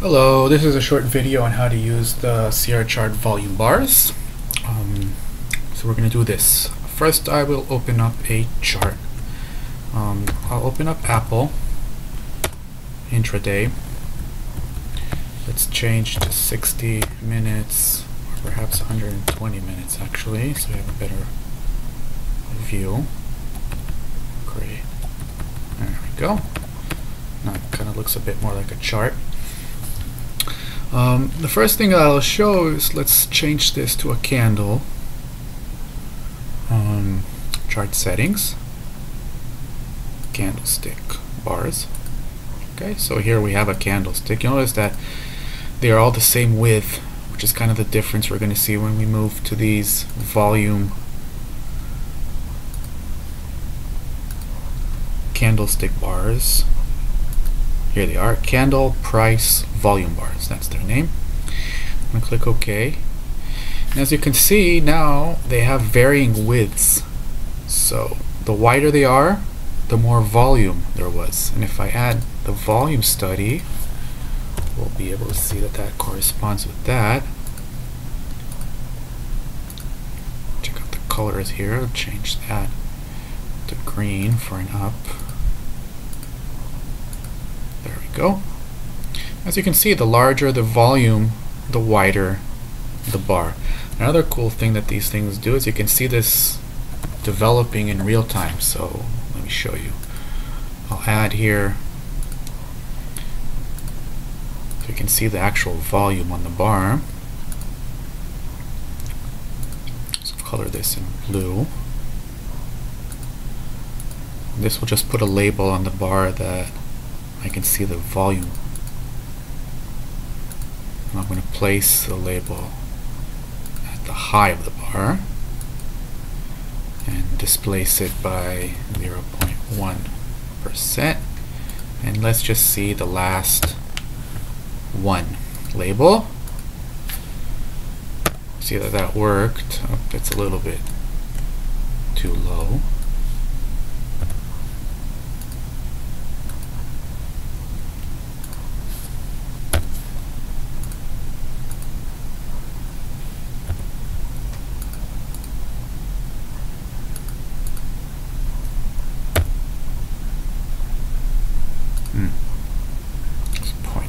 Hello, this is a short video on how to use the Sierra Chart volume bars. Um, so we're going to do this. First I will open up a chart. Um, I'll open up Apple intraday. Let's change to 60 minutes or perhaps 120 minutes actually so we have a better view. Great. There we go. Now it kind of looks a bit more like a chart. Um, the first thing I'll show is let's change this to a candle. Um, chart settings, candlestick bars. Okay, so here we have a candlestick. You notice that they are all the same width, which is kind of the difference we're going to see when we move to these volume candlestick bars. Here they are, candle price volume bars. That's their name. I'm going to click OK. And as you can see now they have varying widths. So the wider they are, the more volume there was. And if I add the volume study, we'll be able to see that that corresponds with that. Check out the colors here. I'll change that to green for an up. Go. As you can see, the larger the volume, the wider the bar. Another cool thing that these things do is you can see this developing in real time. So let me show you. I'll add here so you can see the actual volume on the bar. So color this in blue. This will just put a label on the bar that I can see the volume. And I'm going to place the label at the high of the bar and displace it by 0.1%. And let's just see the last one label. See that that worked. Oh, it's a little bit too low.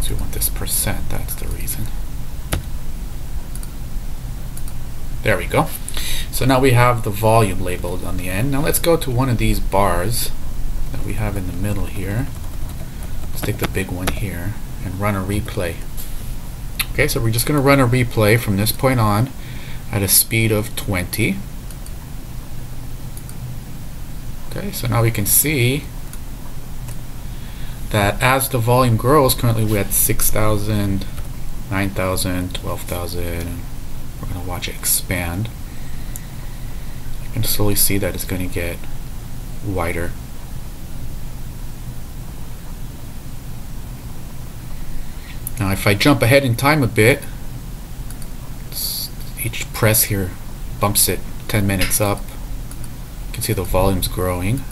We want this percent, that's the reason. There we go. So now we have the volume labeled on the end. Now let's go to one of these bars that we have in the middle here. Let's take the big one here and run a replay. Okay, so we're just going to run a replay from this point on at a speed of 20. Okay, so now we can see that as the volume grows, currently we're at 6,000, 9,000, 12,000, we're going to watch it expand. You can slowly see that it's going to get wider. Now if I jump ahead in time a bit, each press here bumps it 10 minutes up. You can see the volume's growing.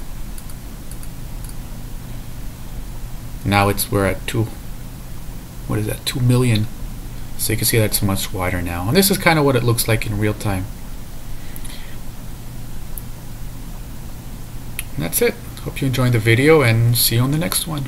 Now it's we're at two. What is that? Two million. So you can see that's much wider now. And this is kind of what it looks like in real time. And that's it. Hope you enjoyed the video and see you on the next one.